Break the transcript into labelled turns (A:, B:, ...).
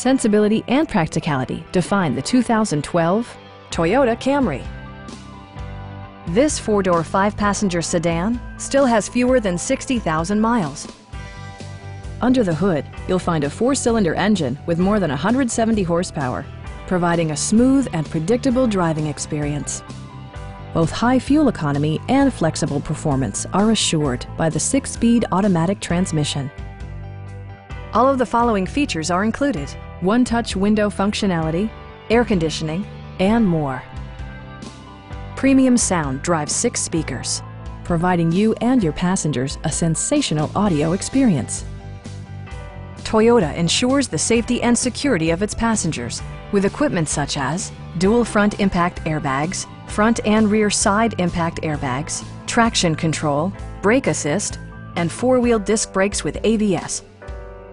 A: sensibility, and practicality define the 2012 Toyota Camry. This four-door, five-passenger sedan still has fewer than 60,000 miles. Under the hood, you'll find a four-cylinder engine with more than 170 horsepower, providing a smooth and predictable driving experience. Both high fuel economy and flexible performance are assured by the six-speed automatic transmission. All of the following features are included. One-touch window functionality, air conditioning, and more. Premium sound drives six speakers, providing you and your passengers a sensational audio experience. Toyota ensures the safety and security of its passengers with equipment such as dual front impact airbags, front and rear side impact airbags, traction control, brake assist, and four-wheel disc brakes with ABS.